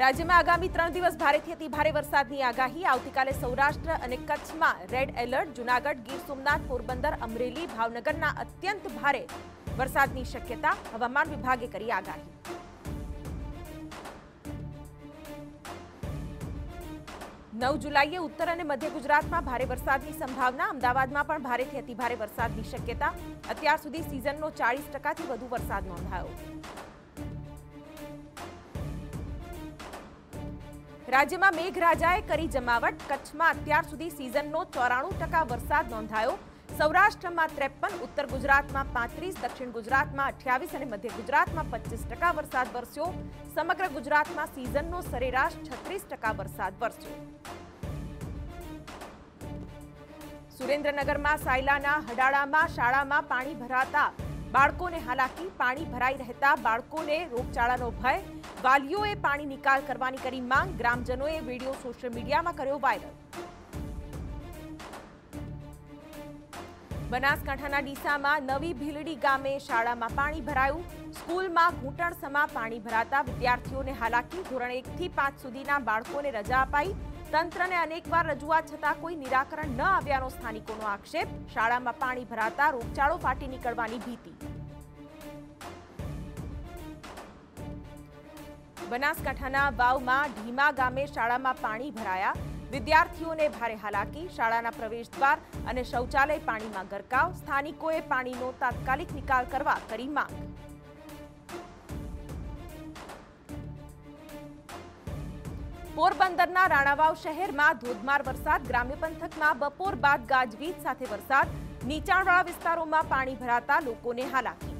રાજ્યમાં આગામી ત્રણ દિવસ ભારેથી અતિ ભારે વરસાદની આગાહી. આવતીકાલે સૌરાષ્ટ્ર અને કચ્છમાં રેડ એલર્ટ જૂનાગઢ, ગીર સોમનાથ, પોરબંદર, અમરેલી, ભાવનગરના અત્યંત ભારે વરસાદની શક્યતા. હવામાન વિભાગે કરી આગાહી. નવ જુલાઈએ ઉત્તર અને મધ્ય ગુજરાતમાં ભારે વરસાદની સંભાવના. અમદાવાદમાં પણ ભારેથી અતિભારે વરસાદની શક્યતા. અત્યાર સુધી સિઝનનો ચાળીસ ટકાથી વધુ વરસાદ નોંધાયો. રાજ્યમાં મેઘરાજાએ કરી જમાવટ. કચ્છમાં અત્યાર સુધી સિઝનનો ચોરાણું ટકા વરસાદ નોંધાયો. સૌરાષ્ટ્રમાં ત્રેપન, ઉત્તર ગુજરાતમાં પાંત્રીસ, દક્ષિણ ગુજરાતમાં અઠ્યાવીસ અને મધ્ય ગુજરાતમાં પચીસ ટકા વરસાદ વરસ્યો. સમગ્ર ગુજરાતમાં સિઝનનો સરેરાશ છત્રીસ ટકા વરસાદ વરસ્યો. સુરેન્દ્રનગરમાં સાયલાના હડાળામાં શાળામાં પાણી ભરાતા બાળકોને હાલાકી, પાણી ભરાઈ રહેતા બાળકોને રોગચાળાનો ભય. વાલીઓએ પાણી નિકાલ કરવાની કરી માંગ. ગ્રામજનોએ વીડિયો સોશિયલ મીડિયામાં કર્યો વાયરલ. બનાસકાંઠાના ડીસામાં નવી ભીલડી ગામે શાળામાં પાણી ભરાયું. સ્કૂલમાં ઘૂંટણસમાં પાણી ભરાતા વિદ્યાર્થીઓને હાલાકી. ધોરણ એકથી પાંચ સુધીના બાળકોને રજા અપાઈ. તંત્રને અનેકવાર રજૂઆત છતાં કોઈ નિરાકરણ ન આવ્યાનો સ્થાનિકોનો આક્ષેપ. શાળામાં પાણી ભરાતા રોગચાળો ફાટી નીકળવાની ભીતિ. બનાસકાંઠાના વાવમાં ઢીમા ગામે શાળામાં પાણી ભરાયા. વિદ્યાર્થીઓને ભારે હાલાકી, શાળાના પ્રવેશદ્વાર અને શૌચાલય પાણીમાં ગરકાવ. સ્થાનિકોએ પાણીનો તાત્કાલિક નિકાલ કરવા કરી માંગ. પોરબંદરના રાણાવાવ શહેરમાં ધોધમાર વરસાદ. ગ્રામ્ય પંથકમાં બપોર બાદ ગાજવીજ સાથે વરસાદ. નીચાણવાળા વિસ્તારોમાં પાણી ભરાતા લોકોને હાલાકી.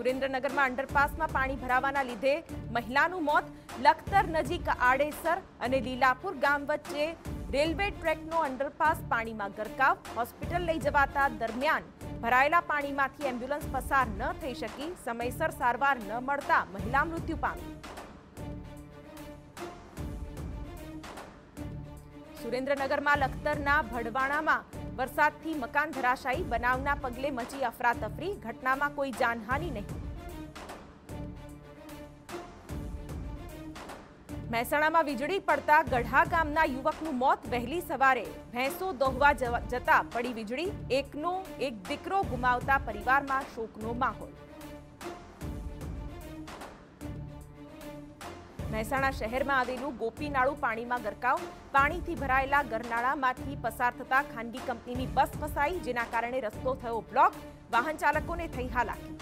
સુરેન્દ્રનગરમાં અંડરપાસમાં પાણી ભરાવાના લીધે મહિલાનું મોત લખતર નજીક આડેસર અને લીલાપુર ગામ વચ્ચે રેલવે ટ્રેકનો અંડરપાસ પાણીમાં ગરકાવ. હોસ્પિટલ લઈ જવાતા દરમિયાન ભરાયેલા પાણીમાંથી એમ્બ્યુલન્સ પસાર ન થઈ શકી, સમયસર સારવાર ન મળતા મહિલા મૃત્યુ પામી. સુરેન્દ્રનગરમાં લખતરના ભડવાણામાં વરસાદથી મકાન ધરાશાયી, બનાવના પગલે મચી અફરાતફરી, ઘટનામાં કોઈ જાનહાનિ નહીં. મહેસાણામાં વીજળી પડતા ગઢા ગામના યુવકનું મોત વહેલી સવારે. ભેંસો દોહવા જતા પડી વીજળી, એકનો, એક દીકરો ગુમાવતા પરિવારમાં શોકનો માહોલ. મહેસાણા શહેરમાં આવેલું ગોપીનાળું પાણીમાં ગરકાવ, પાણીથી ભરાયેલા ગરનાળામાંથી પસાર થતા ખાનગી કંપનીની બસ ફસાઈ, જેના કારણે રસ્તો થયો બ્લોક, વાહન ચાલકોને થઈ હાલાકી.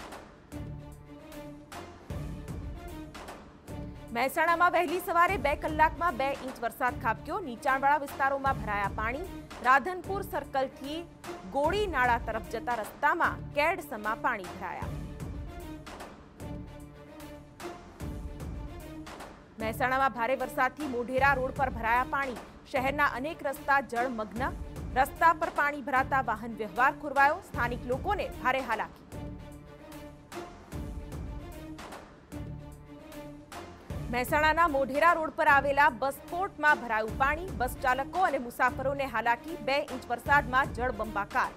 મહેસાણામાં વહેલી સવારે બે કલાકમાં બે ઇંચ વરસાદ ખાબક્યો. નીચાણવાળા વિસ્તારોમાં ભરાયા પાણી. રાધનપુર સર્કલથી ગોળી નાળા તરફ જતા રસ્તામાં કેડસમાં પાણી ભરાયા. મહેસાણામાં ભારે વરસાદથી મોઢેરા રોડ પર ભરાયા પાણી. શહેરના અનેક રસ્તા જળમગ્ન. રસ્તા પર પાણી ભરાતા વાહન વ્યવહાર ખોરવાયો. સ્થાનિક લોકોને ભારે હાલાકી. મહેસાણાના મોઢેરા રોડ પર આવેલા બસ સ્પોર્ટમાં ભરાયું પાણી. બસ ચાલકો અને મુસાફરોને હાલાકી. બે ઇંચ વરસાદમાં જળબંબાકાર.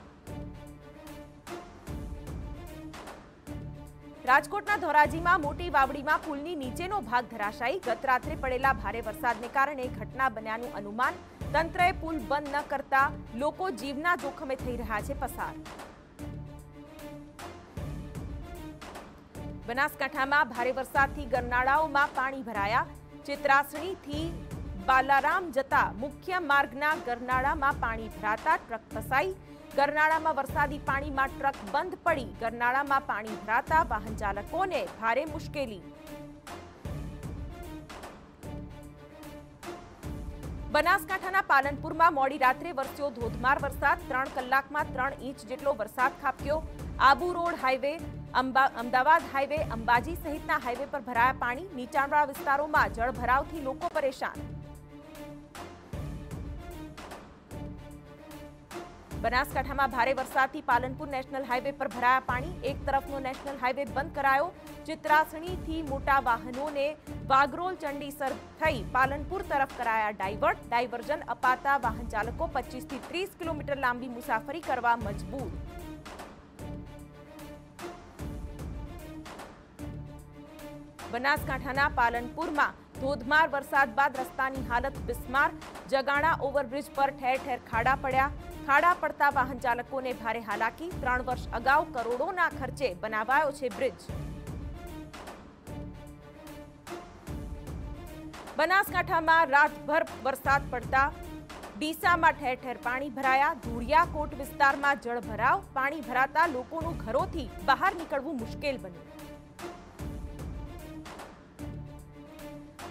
રાજકોટના ધોરાજીમાં મોટી વાવડીમાં પુલની નીચેનો ભાગ ધરાશાયી. ગત રાત્રે પડેલા ભારે વરસાદને કારણે ઘટના બન્યાનું અનુમાન તંત્રએ પુલ બંધ ન કરતા લોકો જીવના જોખમે થઈ રહ્યા છે પસાર. બનાસકાંઠામાં ભારે વરસાદથી ગરનાળાઓમાં પાણી ભરાયા. ચિત્રાસણીથી બાલારામ જતા મુખ્ય માર્ગના ગરનાળામાં પાણી ભરાતા ટ્રક ફસાઈ. ગરનાળામાં વરસાદી પાણીમાં ટ્રક બંધ પડી. ગરનાળામાં પાણી ભરાતા વાહન ચાલકોને ભારે મુશ્કેલી. બનાસકાંઠાના પાલનપુરમાં મોડી રાત્રે વરસ્યો ધોધમાર વરસાદ. ત્રણ કલાકમાં ત્રણ ઇંચ જેટલો વરસાદ ખાબક્યો. Abu road highway Ahmedabad highway, Ambaji સહિતના હાઈવે પર ભરાયા પાણી. નીચાણવાળા વિસ્તારોમાં જળભરાવથી લોકો પરેશાન. બનાસકાંઠામાં ભારે વરસાદથી પાલનપુર નેશનલ હાઈવે પર ભરાયા પાણી. એક તરફનો નેશનલ હાઈવે બંધ કરાયો ચિત્રાસણીથી મોટા વાહનોને વાગરોલ ચંડીસર થઈ પાલનપુર તરફ કરાયા ડાયવર્ટ. ડાયવર્ઝન અપાતા વાહન ચાલકો પચીસથી ત્રીસ કિલોમીટર લાંબી મુસાફરી કરવા મજબૂર. બનાસકાંઠાના પાલનપુરમાં ધોધમાર વરસાદ બાદ રસ્તાની હાલત બિસ્માર. જગાણા ઓવરબ્રિજ પર ઠેર ઠેર ખાડા પડ્યા. ખાડા પડતા વાહન ચાલકોને ભારે હાલાકી. ત્રણ વર્ષ અગાઉ કરોડોના ખર્ચે બનાવાયો છે બ્રિજ. બનાસકાંઠામાં રાતભર વરસાદ પડતા ડીસામાં ઠેર ઠેર પાણી ભરાયા. ધૂળિયા કોટ વિસ્તારમાં જળ ભરાવ, પાણી ભરાતા લોકોનું ઘરોથી બહાર નીકળવું મુશ્કેલ બન્યું.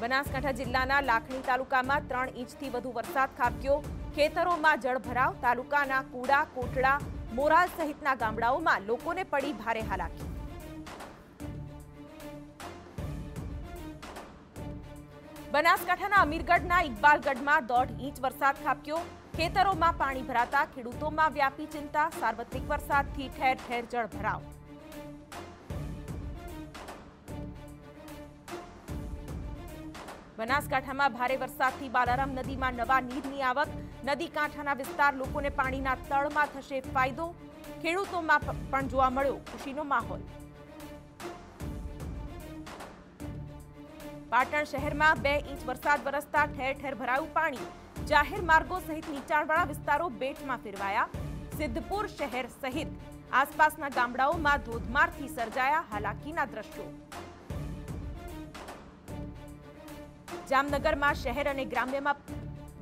બનાસકાંઠા જિલ્લાના લાખણી તાલુકામાં ત્રણ ઇંચથી વધુ વરસાદ ખાબક્યો. ખેતરોમાં જળભરાવ તાલુકાના કુડા, કોટડા, મોરાલ સહિતના ગામડાઓમાં લોકોને પડી ભારે હાલાકી. બનાસકાંઠાના અમીરગઢના ઇકબાલગઢમાં દોઢ ઇંચ વરસાદ ખાબક્યો. ખેતરોમાં પાણી ભરાતા ખેડૂતોમાં વ્યાપી ચિંતા, સાર્વત્રિક વરસાદથી ઠેર ઠેર જળભરાવ બનાસકાંઠામાં ભારે વરસાદથી બાલારામ નદીમાં નવા નીરની આવક નદી કાંઠાના વિસ્તાર લોકોને પાણીના તળમાં થશે ફાયદો. ખેડૂતોમાં પણ જોવા મળ્યો ખુશીનો માહોલ. પાટણ શહેરમાં બે ઇંચ વરસાદ વરસતા ઠેર ઠેર ભરાયું પાણી. જાહેર માર્ગો સહિત નીચાણવાળા વિસ્તારો બેટમાં ફેરવાયા. સિદ્ધપુર શહેર સહિત આસપાસના ગામડાઓમાં ધોધમારથી સર્જાયા હાલાકીના દ્રશ્યો. જામનગરમાં શહેર અને ગ્રામ્યમાં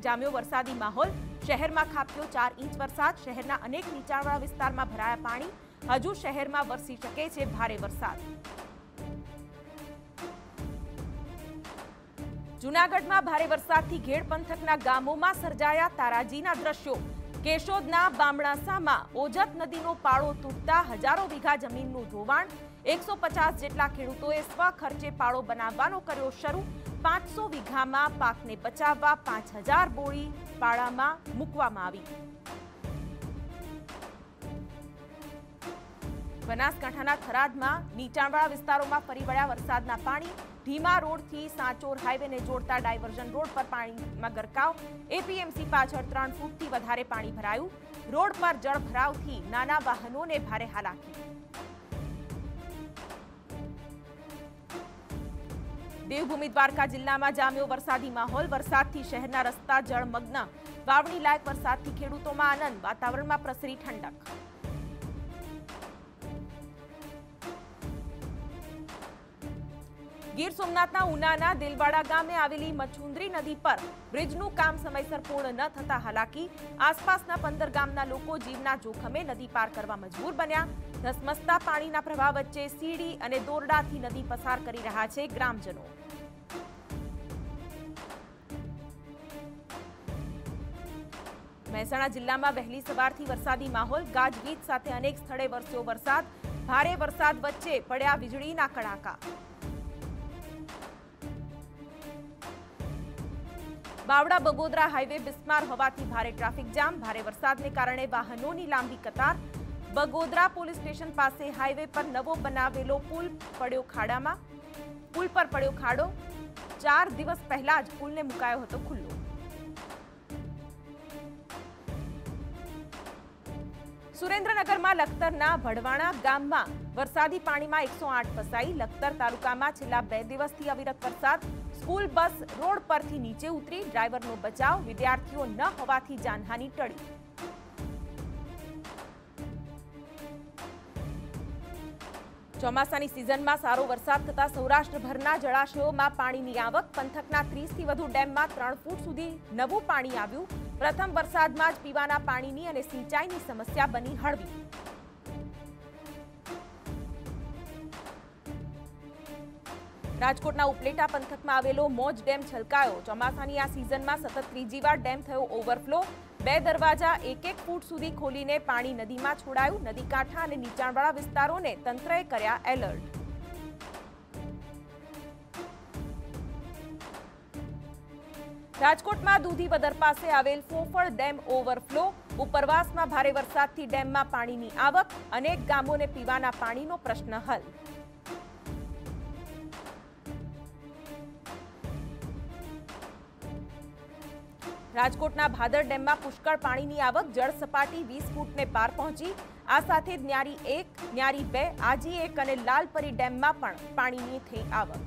જામ્યો વરસાદી માહોલ. શહેરમાં ખાબક્યો ચાર ઇંચ વરસાદ. શહેરના અનેક નીચાણવાળા વિસ્તારમાં ભરાયા પાણી. હજુ શહેરમાં વરસી શકે છે ભારે વરસાદ. જૂનાગઢમાં ભારે વરસાદથી ઘેડ પંથકના ગામોમાં સર્જાયા તારાજીના દ્રશ્યો. કેશોદના બામણાસામાં ઓજત નદીનો પાળો તૂટતા હજારો વીઘા જમીનનું ધોવાણ. એકસો જેટલા ખેડૂતોએ સ્વ ખર્ચે પાળો બનાવવાનો કર્યો શરૂ. પાંચસો વીઘામાં પાકને બચાવવા પાંચ હજાર બોળી પાળામાં મૂકવામાં આવી. બનાસકાંઠાના થરાદમાં નીચાણવાળા વિસ્તારોમાં ફરી વળ્યા વરસાદના પાણી. ધીમા રોડથી સાંચોર હાઈવેને જોડતા ડાયવર્ઝન રોડ પર પાણીમાં ગરકાવ. એપીએમસી પાછળ ત્રણ ફૂટથી વધારે પાણી ભરાયું. રોડ પર જળ ભરાવથી નાના વાહનોને ભારે હાલાકી. દેવભૂમિ દ્વારકા જિલ્લામાં જામ્યો વરસાદી માહોલ. વરસાદથી શહેરના રસ્તા જળમગ્ન વાવણી લાયક વરસાદથી ખેડૂતોમાં આનંદ. વાતાવરણમાં પ્રસરી ઠંડક. ગીર સોમનાથના ઉનાના દિલવાડા ગામે આવેલી મચુંદરી નદી પર બ્રિજનું કામ સમયસર પૂર્ણ ન થતા હાલાકી. આસપાસના પંદર ગામના લોકો જીવના જોખમે નદી પાર કરવા મજબૂર બન્યા. ધસમસતા પાણીના પ્રવાહ વચ્ચે સીડી અને દોરડાથી નદી પસાર કરી રહ્યા છે ગ્રામજનો. મહેસાણા જિલ્લામાં વહેલી સવારથી વરસાદી માહોલ, ગાજવીજ સાથે અનેક સ્થળે વરસ્યો વરસાદ. ભારે વરસાદ વચ્ચે પડ્યા વીજળીના કડાકા. બાવડા બગોદરા હાઈવે બિસ્માર હોવાથી ભારે ટ્રાફિક જામ, ભારે વરસાદને કારણે વાહનોની લાંબી કતાર. બગોદરા પોલીસ સ્ટેશન પાસે હાઈવે પર નવો બનાવેલો પુલ પડ્યો ખાડામાં. પુલ પર પડ્યો ખાડો. ચાર દિવસ પહેલા જ પુલને મુકાયો હતો ખુલ્લો. સુરેન્દ્રનગરમાં લખતરના ભડવાણા ગામમાં વરસાદી પાણીમાં એકસો આઠ ફસાઈ. લખતર તાલુકામાં છેલ્લા બે દિવસથી અવિરત વરસાદ. સ્કૂલ બસ રોડ પરથી નીચે ઉતરી. ડ્રાઈવરનો બચાવ. વિદ્યાર્થીઓ ન હોવાથી જાનહાની ટળી. ચોમાસાની સિઝનમાં સારો વરસાદ થતાં સૌરાષ્ટ્રભરના જળાશયોમાં પાણીની આવક. પંથકના ત્રીસથી વધુ ડેમમાં ત્રણ ફૂટ સુધી નવું પાણી આવ્યું. પ્રથમ વરસાદમાં જ પીવાના પાણીની અને સિંચાઈની સમસ્યા બની હળવી. રાજકોટના ઉપલેટા પંથકમાં આવેલો મોજ ડેમ છલકાયો. ચોમાસાની આ સિઝનમાં સતત ત્રીજીવાર ડેમ થયો ઓવરફ્લો. બે દરવાજા એક એક ફૂટ સુધી ખોલીને પાણી નદીમાં છોડાયું. નદી કાંઠા અને નીચાણવાળા વિસ્તારોને તંત્રએ કર્યા એલર્ટ. રાજકોટમાં દૂધીવદર પાસે આવેલ ફોફળ ડેમ ઓવરફ્લો. ઉપરવાસમાં ભારે વરસાદથી ડેમમાં પાણીની આવક. અનેક ગામોને પીવાના પાણીનો પ્રશ્ન હલ. રાજકોટના ભાદર ડેમમાં પુષ્કળ પાણીની આવક, જળ સપાટી વીસ ફૂટને પાર પહોંચી. આ સાથે ન્યારી એક, ન્યારી બે, આજી એક અને લાલપરી ડેમમાં પણ પાણીની થઈ આવક.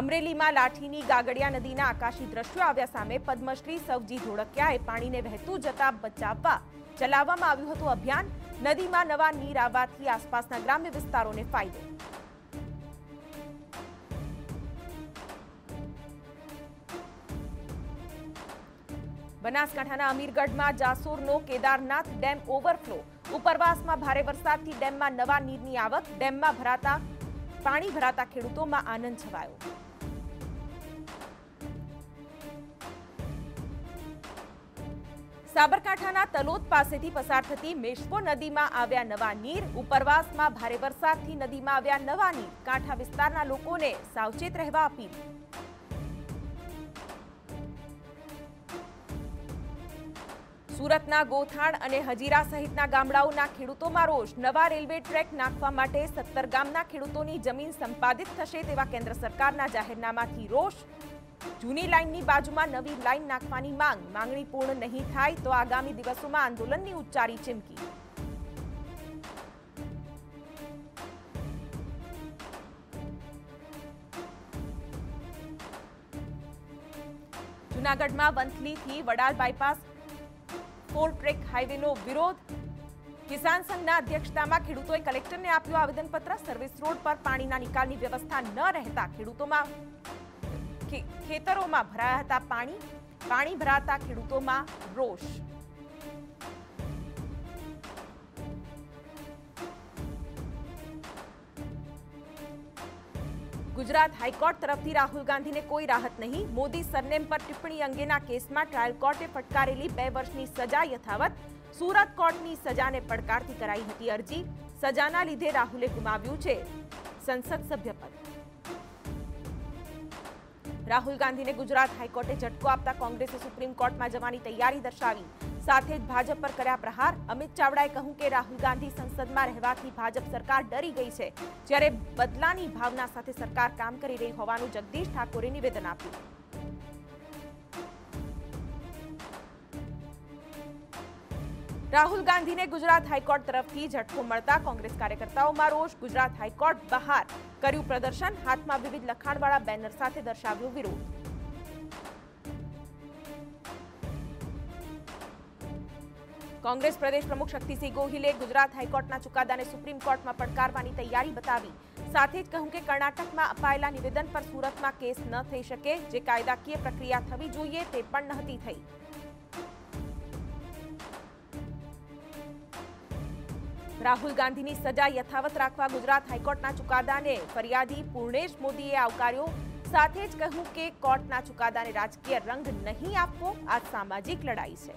અમરેલીમાં લાઠીની ગાગડિયા નદીના આકાશી દ્રશ્યો આવ્યા સામે પદ્મશ્રી સવજી ધોળકિયાએ પાણીને વહેતું જતા બચાવવા ચલાવવામાં આવ્યું હતું અભિયાન. નદીમાં નવા નીર આવવાથી આસપાસના ગ્રામ્ય વિસ્તારોને ફાયદો બનાસકાંઠાના અમીરગઢમાં જાસોરનો કેદારનાથ ડેમ ઓવરફ્લો. ઉપરવાસમાં ભારે વરસાદથી ડેમમાં નવા નીરની આવક, ડેમમાં ભરાતા, પાણી ભરાતા ખેડૂતોમાં આનંદ છવાયો. સાબરકાંઠાના તલોદ પાસેથી પસાર થતી મેશ્વો નદીમાં આવ્યા નવા નીર. ઉપરવાસમાં ભારે વરસાદથી નદીમાં આવ્યા નવા નીર. કાંઠા વિસ્તારના લોકોને સાવચેત રહેવા અપીલ. સુરતના ગોથાણ અને હજીરા સહિતના ગામડાઓના ખેડૂતોમાં રોષ. નવા રેલવે ટ્રેક નાખવા માટે સત્તર ગામના ખેડૂતોની જમીન સંપાદિત થશે તેવા કેન્દ્ર સરકારના જાહેરનામાથી રોષ. જૂની લાઇનની બાજુમાં નવી લાઇન નાખવાની માંગ. માંગણી પૂર્ણ નહીં થાય તો આગામી દિવસોમાં આંદોલનની ઉચ્ચારી ચીમકી. જૂનાગઢમાં વંથલીથી વડાલ બાયપાસ ફોર ટ્રેક હાઈવેનો વિરોધ. કિસાન સંઘના અધ્યક્ષતામાં ખેડૂતોએ કલેક્ટરને આપ્યું આવેદનપત્ર. સર્વિસ રોડ પર પાણીના નિકાલની વ્યવસ્થા ન રહેતા ખેડૂતોમાં ખેતરોમાં ભરાયા હતા પાણી. પાણી ભરાતા ખેડૂતોમાં રોષ. ગુજરાત હાઈકોર્ટ તરફથી રાહુલ ગાંધીને કોઈ રાહત નહીં. મોદી સરનેમ પર ટિપ્પણી અંગેના કેસમાં ટ્રાયલ કોર્ટે ફટકારેલી બે વર્ષની સજા યથાવત. સુરત કોર્ટની સજાને પડકારથી કરાઈ હતી અરજી. સજાના લીધે રાહુલે ગુમાવ્યું છે. સંસદ સભ્યપદ રાહુલ ગાંધીને ગુજરાત હાઈકોર્ટે ઝટકો આપતા કોંગ્રેસે સુપ્રીમ કોર્ટમાં જવાની તૈયારી દર્શાવી. સાથે જ ભાજપ પર કર્યા પ્રહાર. અમિત ચાવડાએ કહ્યું કે રાહુલ ગાંધી સંસદમાં રહેવાથી ભાજપ સરકાર ડરી ગઈ છે. જ્યારે બદલાની ભાવના સાથે સરકાર કામ કરી રહી હોવાનું જગદીશ ઠાકોરે નિવેદન આપ્યું. રાહુલ ગાંધીને ગુજરાત હાઈકોર્ટ તરફથી ઝટકો મળતા કોંગ્રેસ કાર્યકર્તાઓમાં રોષ. ગુજરાત હાઈકોર્ટ બહાર કર્યું પ્રદર્શન. હાથમાં વિવિધ લખાણવાળા બેનર સાથે દર્શાવ્યો વિરોધ. કોંગ્રેસ પ્રદેશ પ્રમુખ શક્તિસિંહ ગોહિલે ગુજરાત હાઈકોર્ટના ચુકાદાને સુપ્રીમ કોર્ટમાં પડકારવાની તૈયારી બતાવી. સાથે જ કહ્યું કે કર્ણાટકમાં અપાયેલા નિવેદન પર સુરતમાં કેસ ન થઈ શકે, જે કાયદાકીય પ્રક્રિયા થવી જોઈએ તે પણ નહોતી થઈ. રાહુલ ગાંધીની સજા યથાવત રાખવા ગુજરાત હાઈકોર્ટના ચુકાદાને ફરિયાદી પૂર્ણેશ મોદીએ આવકાર્યો. સાથે જ કહ્યું કે કોર્ટના ચુકાદાને રાજકીય રંગ નહીં આપવો, આ સામાજિક લડાઈ છે.